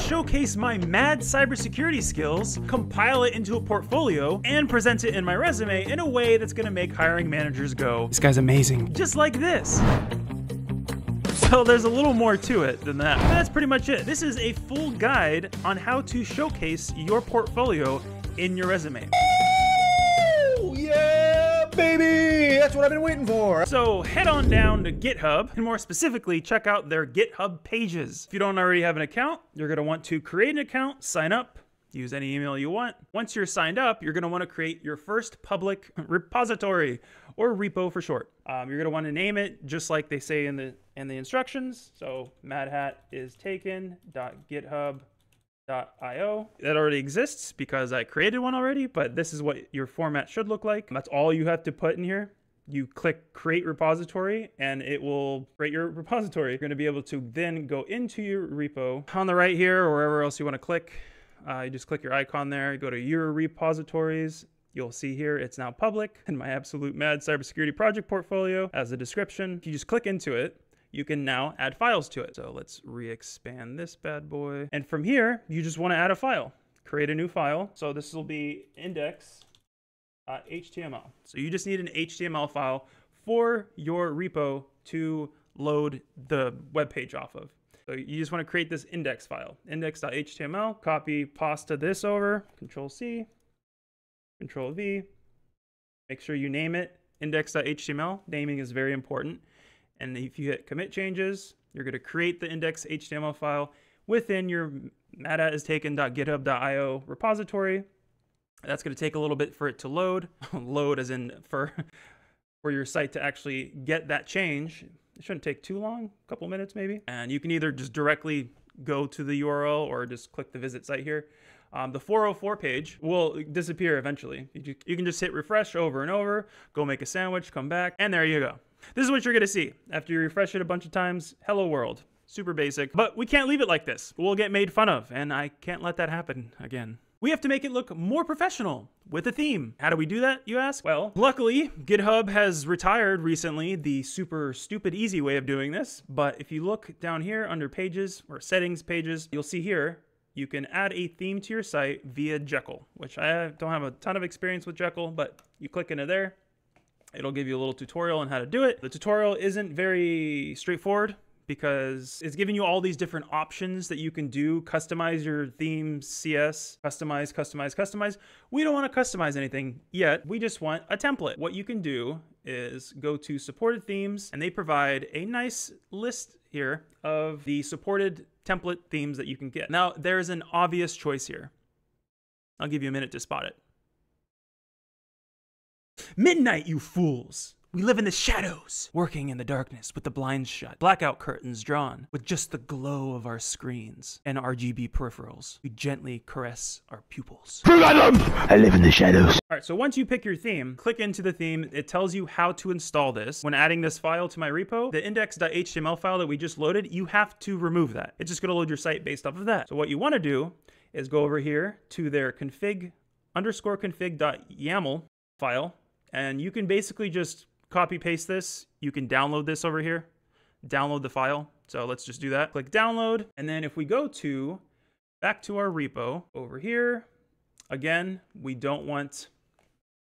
showcase my mad cybersecurity skills, compile it into a portfolio, and present it in my resume in a way that's gonna make hiring managers go, This guy's amazing. just like this. So there's a little more to it than that. But that's pretty much it. This is a full guide on how to showcase your portfolio in your resume. That's what I've been waiting for. So head on down to GitHub, and more specifically, check out their GitHub pages. If you don't already have an account, you're gonna want to create an account, sign up, use any email you want. Once you're signed up, you're gonna wanna create your first public repository, or repo for short. Um, you're gonna wanna name it just like they say in the in the instructions. So Mad Hat is taken.github .io. That already exists because I created one already, but this is what your format should look like. That's all you have to put in here. You click create repository and it will create your repository. You're going to be able to then go into your repo on the right here or wherever else you want to click. Uh, you just click your icon there, go to your repositories. You'll see here it's now public in my absolute mad cybersecurity project portfolio as a description. If you just click into it, you can now add files to it. So let's re-expand this bad boy. And from here, you just want to add a file. Create a new file. So this will be Uh, index.html. So you just need an HTML file for your repo to load the web page off of. So you just want to create this index file, index.html, copy pasta this over, control C, control V, make sure you name it index.html. Naming is very important. And if you hit commit changes, you're going to create the index HTML file within your madhatistaken.github.io repository. That's going to take a little bit for it to load. load as in for for your site to actually get that change. It shouldn't take too long, a couple minutes maybe. And you can either just directly go to the URL or just click the visit site here. Um, the 404 page will disappear eventually. You, you can just hit refresh over and over, go make a sandwich, come back, and there you go. This is what you're gonna see after you refresh it a bunch of times. Hello world. Super basic, but we can't leave it like this. We'll get made fun of, and I can't let that happen again. We have to make it look more professional with a theme. How do we do that, you ask? Well, luckily, GitHub has retired recently the super stupid easy way of doing this. But if you look down here under pages or settings pages, you'll see here you can add a theme to your site via Jekyll, which I don't have a ton of experience with Jekyll, but you click into there, It'll give you a little tutorial on how to do it. The tutorial isn't very straightforward because it's giving you all these different options that you can do. Customize your theme CS, customize, customize, customize. We don't want to customize anything yet. We just want a template. What you can do is go to supported themes and they provide a nice list here of the supported template themes that you can get. Now, there's an obvious choice here. I'll give you a minute to spot it. Midnight, you fools! We live in the shadows, working in the darkness with the blinds shut, blackout curtains drawn, with just the glow of our screens and RGB peripherals. We gently caress our pupils. I live in the shadows. All right, so once you pick your theme, click into the theme. It tells you how to install this. When adding this file to my repo, the index.html file that we just loaded, you have to remove that. It's just gonna load your site based off of that. So what you wanna do is go over here to their config underscore config.yaml file, and you can basically just copy paste this. You can download this over here, download the file. So let's just do that. Click download. And then if we go to back to our repo over here, again, we don't want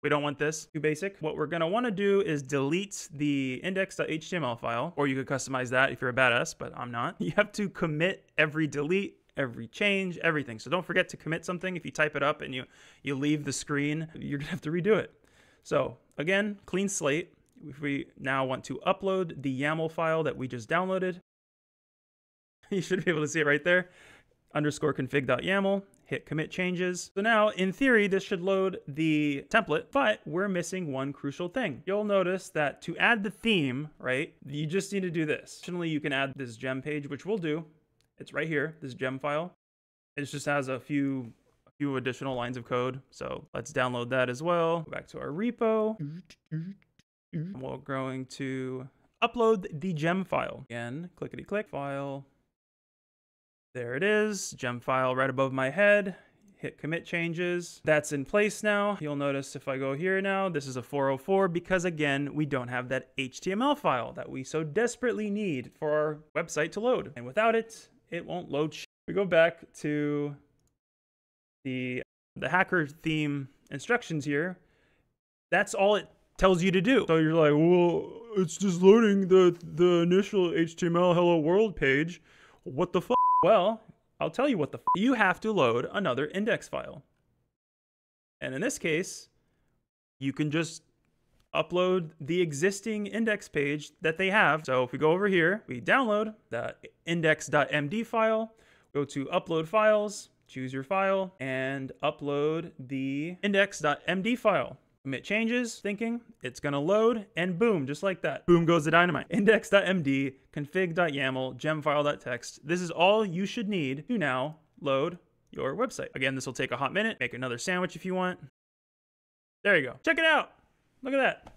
we don't want this too basic. What we're gonna wanna do is delete the index.html file, or you could customize that if you're a badass, but I'm not. You have to commit every delete, every change, everything. So don't forget to commit something. If you type it up and you, you leave the screen, you're gonna have to redo it. So again, clean slate. If we now want to upload the YAML file that we just downloaded, you should be able to see it right there. Underscore config.yaml, hit commit changes. So now, in theory, this should load the template, but we're missing one crucial thing. You'll notice that to add the theme, right, you just need to do this. Additionally, you can add this gem page, which we'll do. It's right here, this gem file. It just has a few few additional lines of code. So let's download that as well. Go back to our repo. Mm-hmm. We're going to upload the gem file. Again, clickety click, file. There it is, gem file right above my head. Hit commit changes. That's in place now. You'll notice if I go here now, this is a 404 because again, we don't have that HTML file that we so desperately need for our website to load. And without it, it won't load We go back to the the hacker theme instructions here. That's all it tells you to do. So you're like, well, it's just loading the the initial HTML hello world page. What the fuck? Well, I'll tell you what the. You have to load another index file. And in this case, you can just upload the existing index page that they have. So if we go over here, we download the index.md file, go to upload files, choose your file, and upload the index.md file. Commit changes, thinking it's gonna load, and boom, just like that. Boom goes the dynamite. Index.md, config.yaml, gemfile.txt. This is all you should need to now load your website. Again, this will take a hot minute. Make another sandwich if you want. There you go. Check it out. Look at that.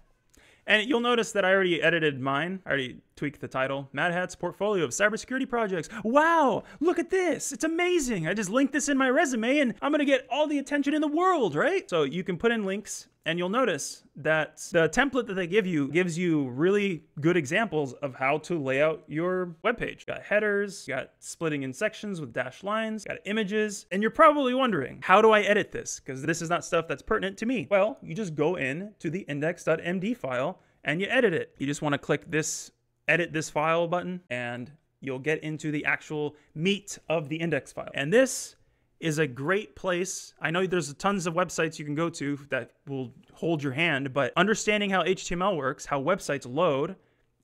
And you'll notice that I already edited mine. I already tweaked the title. Mad Hat's portfolio of cybersecurity projects. Wow, look at this. It's amazing. I just linked this in my resume and I'm going to get all the attention in the world, right? So you can put in links and you'll notice that the template that they give you gives you really good examples of how to lay out your webpage. You got headers, you got splitting in sections with dashed lines, got images, and you're probably wondering, how do I edit this? Because this is not stuff that's pertinent to me. Well, you just go in to the index.md file and you edit it. You just want to click this edit this file button and you'll get into the actual meat of the index file. And this is a great place. I know there's tons of websites you can go to that will hold your hand, but understanding how HTML works, how websites load,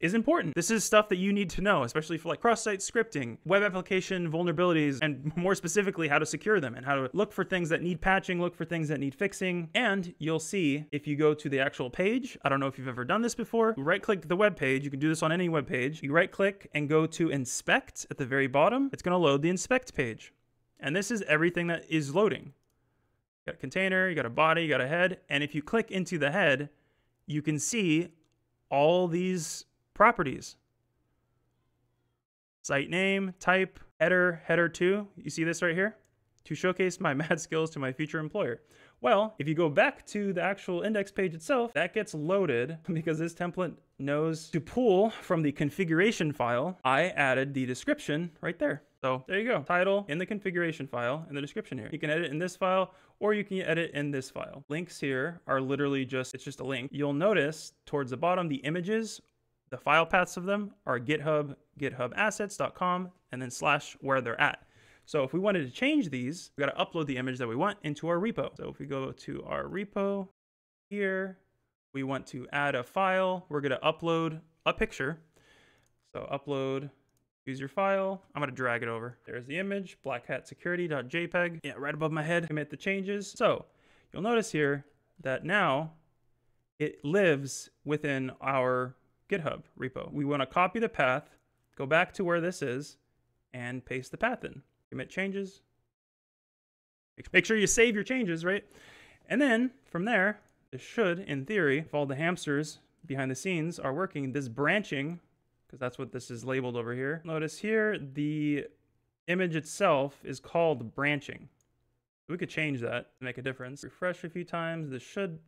is important. This is stuff that you need to know, especially for like cross-site scripting, web application vulnerabilities, and more specifically how to secure them and how to look for things that need patching, look for things that need fixing. And you'll see if you go to the actual page, I don't know if you've ever done this before, right click the web page. You can do this on any web page. You right click and go to inspect at the very bottom. It's gonna load the inspect page. And this is everything that is loading. You got a container, you got a body, you got a head. And if you click into the head, you can see all these properties. Site name, type, header, header 2. You see this right here? To showcase my mad skills to my future employer. Well, if you go back to the actual index page itself, that gets loaded because this template knows to pull from the configuration file. I added the description right there. So there you go. Title in the configuration file and the description here. You can edit in this file or you can edit in this file. Links here are literally just, it's just a link. You'll notice towards the bottom, the images, the file paths of them are GitHub, githubassets.com, and then slash where they're at. So if we wanted to change these, we got to upload the image that we want into our repo. So if we go to our repo here, we want to add a file. We're going to upload a picture. So upload, use your file. I'm going to drag it over. There's the image, blackhatsecurity.jpg. Yeah, right above my head, commit the changes. So you'll notice here that now it lives within our GitHub repo. We want to copy the path, go back to where this is, and paste the path in commit changes. Make sure you save your changes, right? And then from there, this should, in theory, if all the hamsters behind the scenes are working, this branching, because that's what this is labeled over here. Notice here, the image itself is called branching. We could change that to make a difference. Refresh a few times. This should,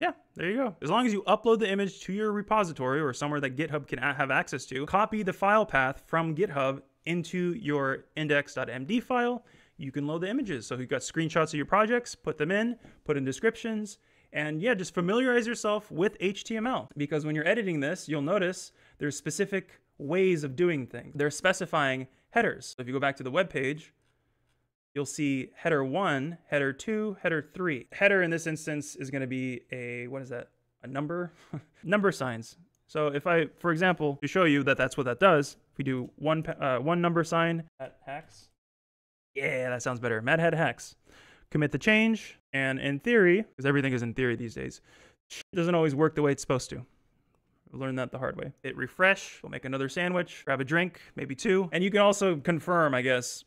yeah, there you go. As long as you upload the image to your repository or somewhere that GitHub can have access to, copy the file path from GitHub into your index.md file, you can load the images. So if you've got screenshots of your projects, put them in, put in descriptions, and yeah, just familiarize yourself with HTML because when you're editing this, you'll notice there's specific ways of doing things. They're specifying headers. If you go back to the web page, you'll see header 1, header 2, header 3. Header in this instance is going to be a, what is that? A number? number signs. So if I, for example, to show you that that's what that does, if we do one uh, one number sign at hex, yeah, that sounds better. Mad Hat hex. Commit the change, and in theory, because everything is in theory these days, it doesn't always work the way it's supposed to. Learn that the hard way. Hit refresh. We'll make another sandwich. Grab a drink, maybe two, and you can also confirm, I guess,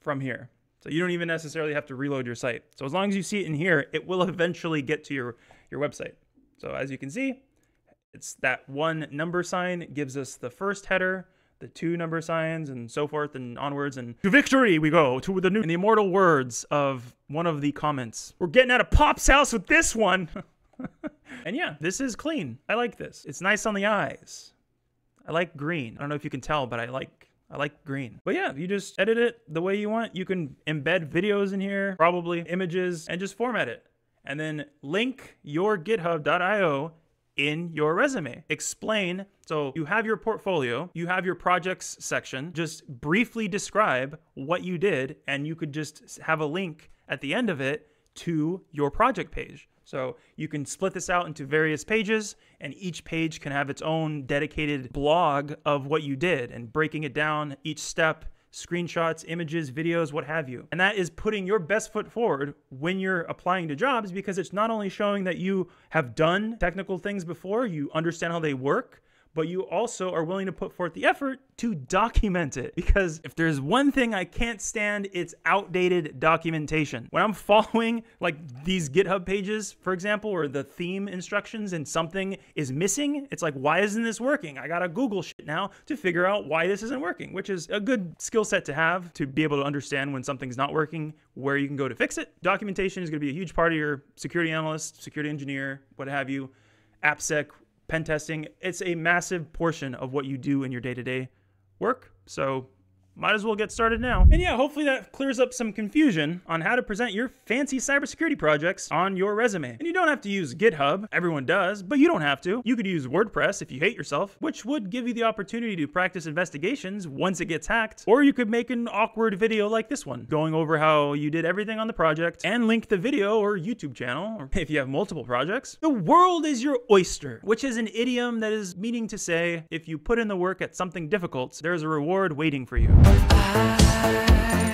from here. So you don't even necessarily have to reload your site. So as long as you see it in here, it will eventually get to your your website. So as you can see, it's that one number sign gives us the first header, the two number signs, and so forth and onwards. And to victory we go, to the new, and the immortal words of one of the comments. We're getting out of Pop's house with this one. and yeah, this is clean. I like this. It's nice on the eyes. I like green. I don't know if you can tell, but I like I like green. But yeah, you just edit it the way you want. You can embed videos in here, probably images, and just format it. And then link your github.io in your resume. Explain. So you have your portfolio, you have your projects section. Just briefly describe what you did, and you could just have a link at the end of it to your project page. So you can split this out into various pages, and each page can have its own dedicated blog of what you did and breaking it down each step screenshots, images, videos, what have you. And that is putting your best foot forward when you're applying to jobs because it's not only showing that you have done technical things before, you understand how they work, but you also are willing to put forth the effort to document it. Because if there's one thing I can't stand, it's outdated documentation. When I'm following like these GitHub pages, for example, or the theme instructions and something is missing, it's like, why isn't this working? I gotta Google shit now to figure out why this isn't working, which is a good skill set to have to be able to understand when something's not working, where you can go to fix it. Documentation is gonna be a huge part of your security analyst, security engineer, what have you, AppSec pen testing, it's a massive portion of what you do in your day to day work. So might as well get started now. And yeah, hopefully that clears up some confusion on how to present your fancy cybersecurity projects on your resume. And you don't have to use GitHub, everyone does, but you don't have to. You could use WordPress if you hate yourself, which would give you the opportunity to practice investigations once it gets hacked. Or you could make an awkward video like this one, going over how you did everything on the project and link the video or YouTube channel, or if you have multiple projects. The world is your oyster, which is an idiom that is meaning to say if you put in the work at something difficult, there's a reward waiting for you. I